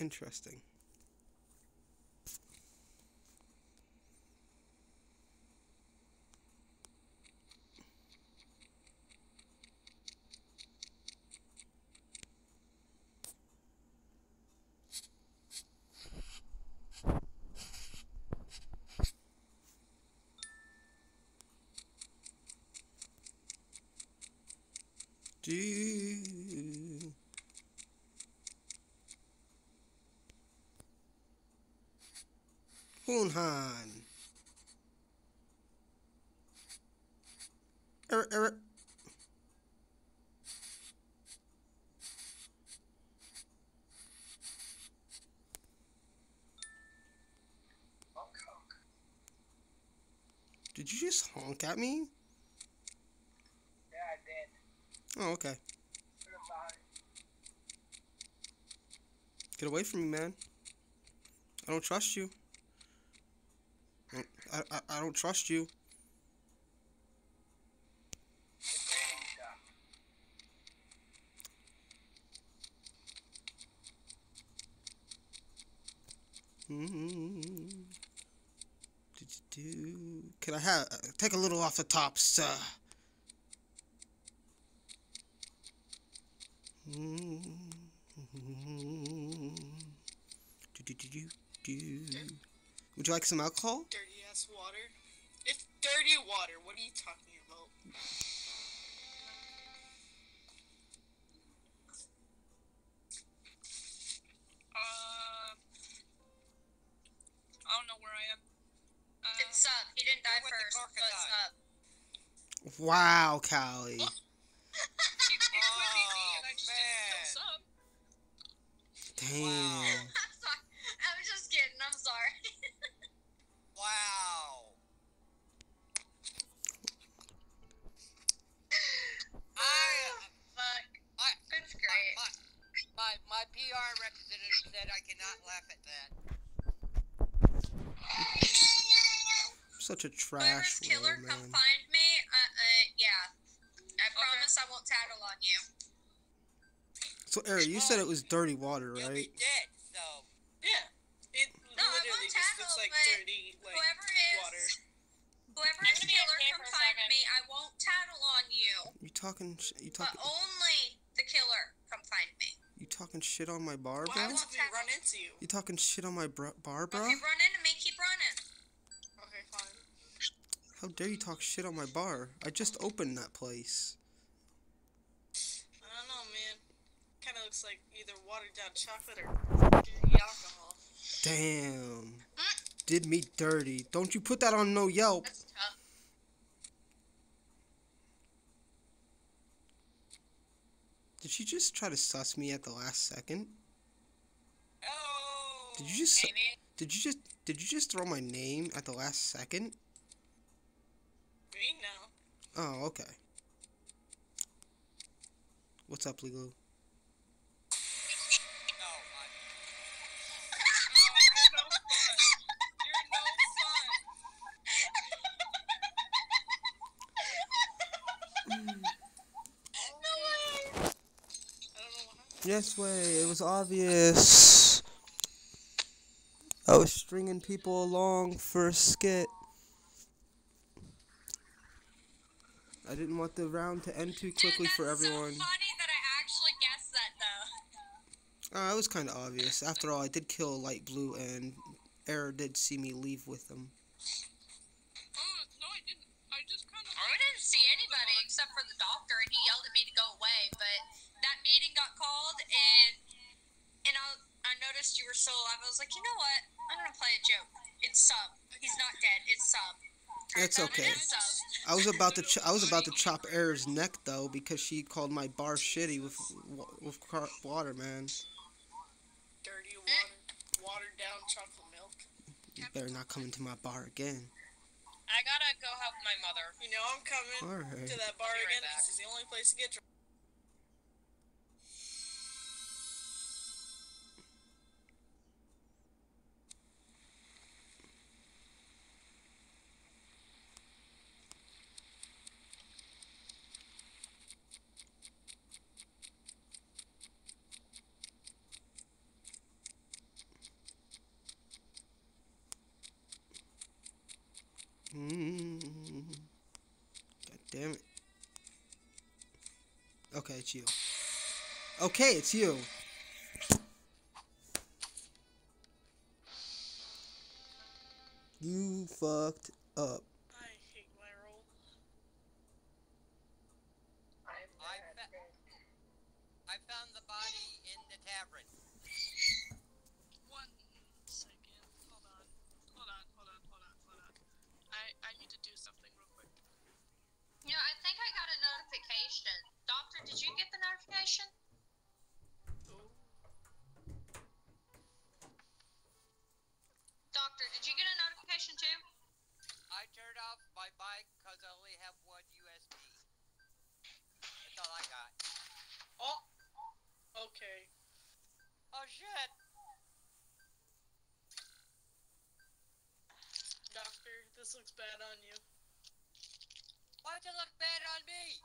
Interesting. Do Hoonhan. Er, er, did you just honk at me? Yeah, I did. Oh, okay. Get away from me, man. I don't trust you. I, I, I- don't trust you. Mm-hmm. Can I have take a little off the top, sir? Do-do-do-do-do. Would you like some alcohol? Dirty ass water. It's dirty water. What are you talking about? Uh, I don't know where I am. Uh, It's up. He didn't die first, so it's up. Wow, Callie. it, it could be me, and I just Oh, didn't feel sub. Damn. I'm sorry. I was just kidding. I'm sorry. Wow. I, Fuck. I, That's great. my, my, my PR representative said I cannot laugh at that. Such a Whoever's trash killer, world, come find me. Uh, uh, yeah. I promise I won't tattle on you. So, Eric, you said it was dirty water, You'll right? be dead, so. Yeah. It No, I literally won't just tackle, looks like dirty, like Whoever is, water. whoever is killer, come find me. I won't tattle on you, You talking? sh- You but talking? only the killer come find me. You talking shit on my bar, What bro? happens if we run into you? You talking shit on my br- bar, bro? If you run into me, keep running. Okay, fine. How dare you talk shit on my bar? I just opened that place. I don't know, man. Kind of looks like either watered down chocolate or dirty alcohol. Damn. Did me dirty. Don't you put that on no Yelp. That's tough. Did she just try to suss me at the last second? Oh. Did you just Maybe. did you just did you just throw my name at the last second? Me no. Oh, okay. What's up, Lulu? My. You're no fun. You're no fun. I don't know what happened. Yes, way. It was obvious. I was stringing people along for a skit. Didn't want the round to end too quickly Dude, for that's everyone. so funny that I actually guessed that though. Uh, it was kind of obvious. After all, I did kill light blue, and Error did see me leave with them. Oh, no, I didn't. I just kind of. I didn't see anybody except for the doctor, and he yelled at me to go away. But that meeting got called, and and I, I noticed you were still alive. I was like, you know what? I'm gonna play a joke. It's sub. He's not dead. It's sub. It's okay. It is sub. I was about to ch- I was about to chop Error's neck though because she called my bar shitty with with car- water, man. Dirty water, watered down chocolate milk. You better not come into my bar again. I gotta go help my mother. You know I'm coming All right. to that bar right again. back. This is the only place to get drunk. Damn it. Okay, it's you. Okay, it's you. You fucked up. I found the body in the tavern. Notification. Doctor, did you get the notification? Doctor, did you get a notification too? I turned off my mic because I only have one USB. That's all I got. Oh. Okay. Oh shit! Doctor, this looks bad on you. Why'd it look bad on me?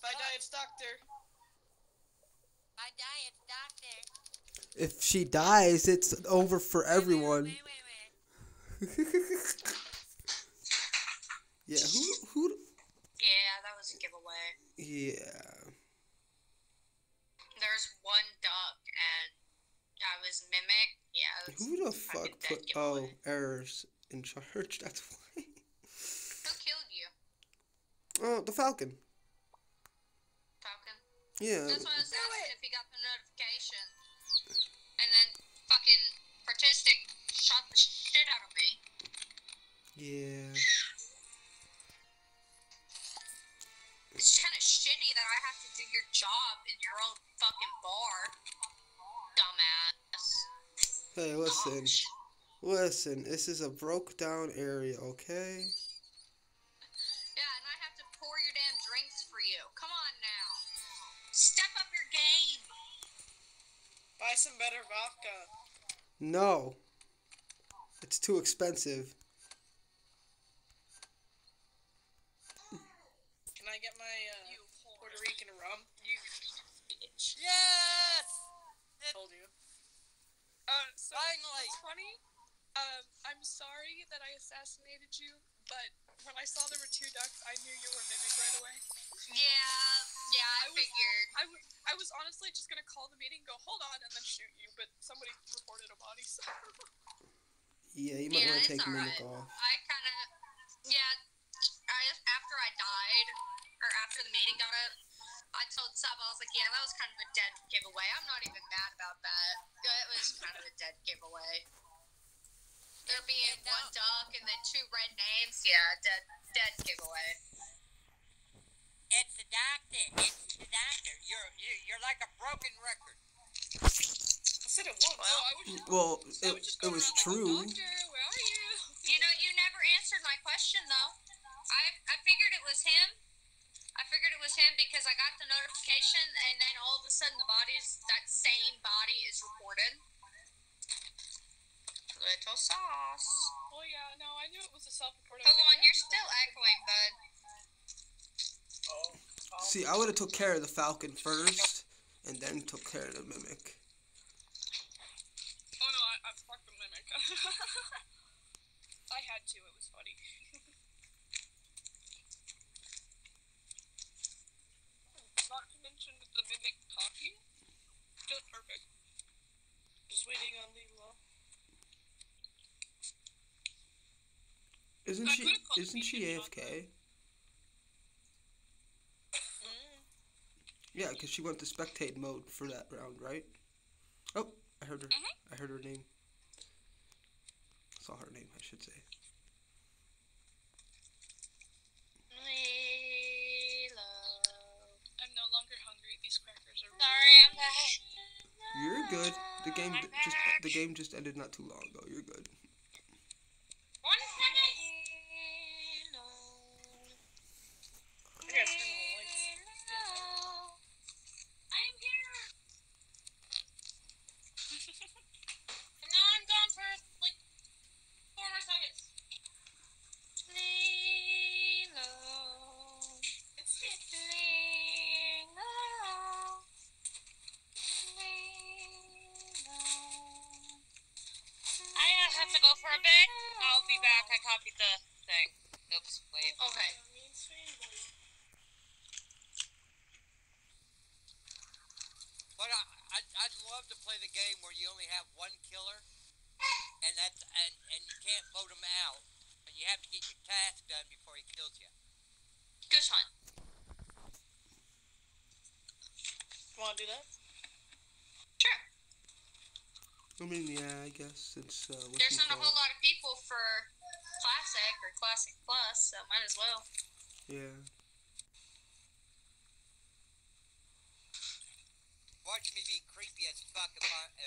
If I die, it's Doctor. I die, it's doctor. If she dies, it's over for everyone. Wait, wait, wait. yeah, who who Yeah, that was a giveaway. yeah. There's one duck, and I was mimic. Yeah, Who the fuck put oh errors in charge? That's why. Who killed you, Oh, the Falcon. Yeah. That's why I was asking if he got the notification. And then fucking Partistic shot the shit out of me. Yeah. It's kind of shitty that I have to do your job in your own fucking bar. Dumbass. Hey, listen. Listen, this is a broke down area, okay? Some better vodka. No. It's too expensive. Can I get my uh, Puerto Rican rum? You bitch. Yes! Told you. Uh, so Finally! it's funny. Um, I'm sorry that I assassinated you, but when I saw there were two ducks, I knew you were mimic right away. Yeah, yeah, I, I was- figured. I, w- I was honestly just gonna call the meeting, go hold on, and then shoot you, but somebody reported a body, so. Yeah, you might Yeah, want to take Mimic alright. off. I kind of, yeah. I after I died, or after the meeting got up, I told Sab I was like, yeah, that was kind of a dead giveaway. I'm not even mad about that. It was kind of a dead giveaway. There being one now- duck and then two red names, yeah, dead, dead giveaway. It's the doctor. It's the doctor. You're you're, you're like a broken record. I said it once. Oh, I was just, Well, it, was it was around like, true. Doctor, where are you? You know, you never answered my question though. I I figured it was him. I figured it was him because I got the notification, and then all of a sudden the body's that same body is reported. Little sauce. Oh yeah, no, I knew it was a self-report. I was Hold on, yeah, you're still echoing, bud. See, I would have took care of the Falcon first, and then took care of the Mimic. Oh no, I, I fucked the mimic. I had to. It was funny. Not to mention the mimic talking. Just perfect. Just waiting on uh, Lilo. Isn't she? Isn't she AFK? Yeah, because she went to spectate mode for that round, right? Oh, I heard her. Mhm. I heard her name. Saw her name, I should say. I'm no longer hungry. These crackers are. Sorry, I'm back. You're good. The game just the game just ended not too long ago. You're good. Copied the thing. Oops, wait. Okay. But I, I'd, I'd love to play the game where you only have one killer, and that's and and you can't vote him out, and you have to get your task done before he kills you. Goose hunt. Wanna do that? Sure. I mean, yeah, I guess it's uh. There's not a whole lot of people for classic or classic plus, so might as well. Yeah. Watch me be creepy as fuck if I